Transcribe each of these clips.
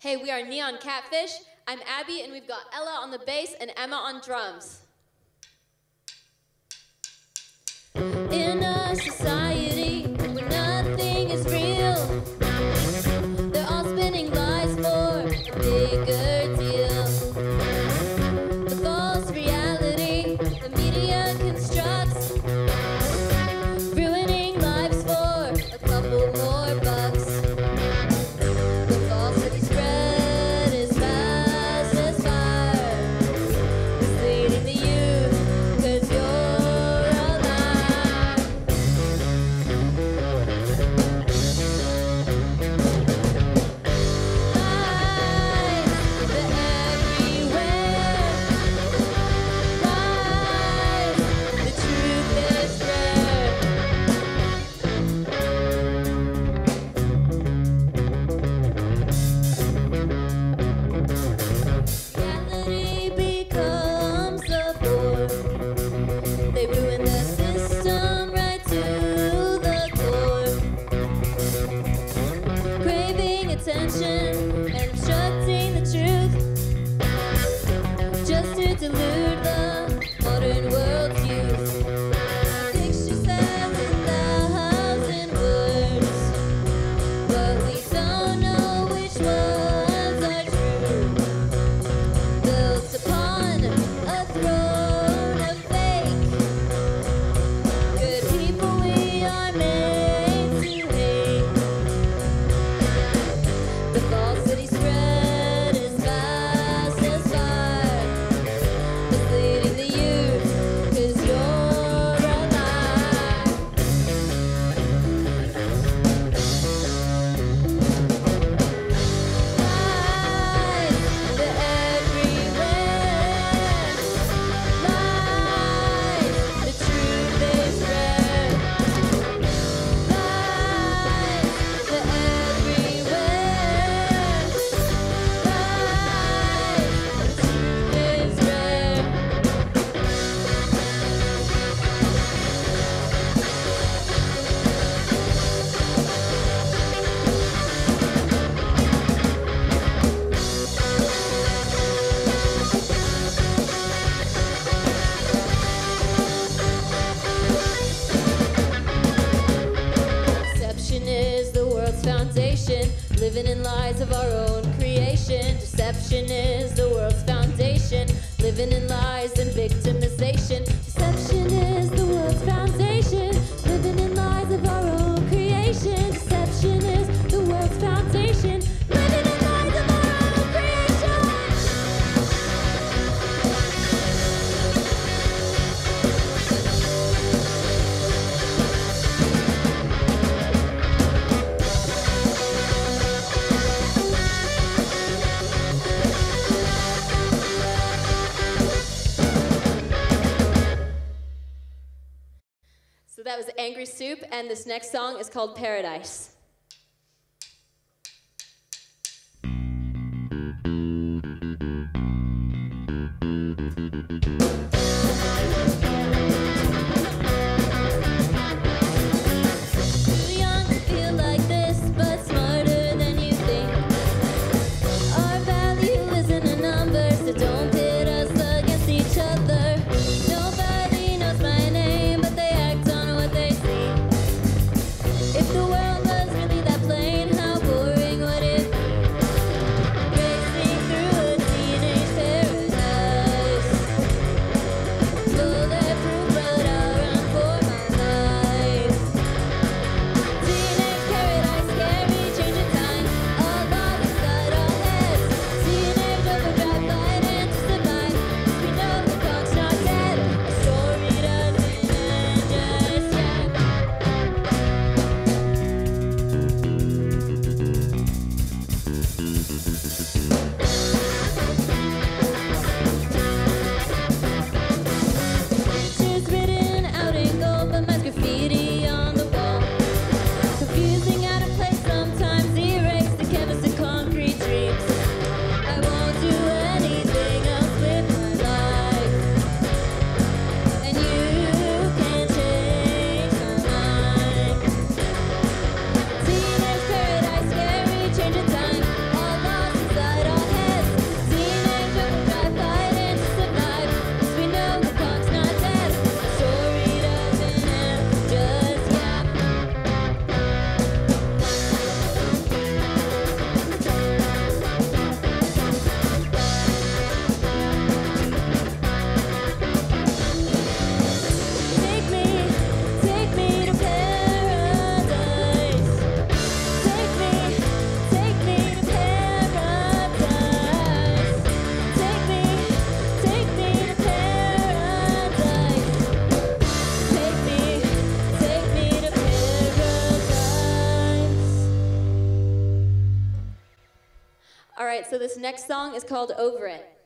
Hey, we are Neon Catfish. I'm Abby, and we've got Ella on the bass and Emma on drums. In 但是 is the world's foundation. Living in lies and victims. was Angry Soup, and this next song is called Paradise. right, so this next song is called Over It.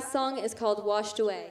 last song is called Washed Away.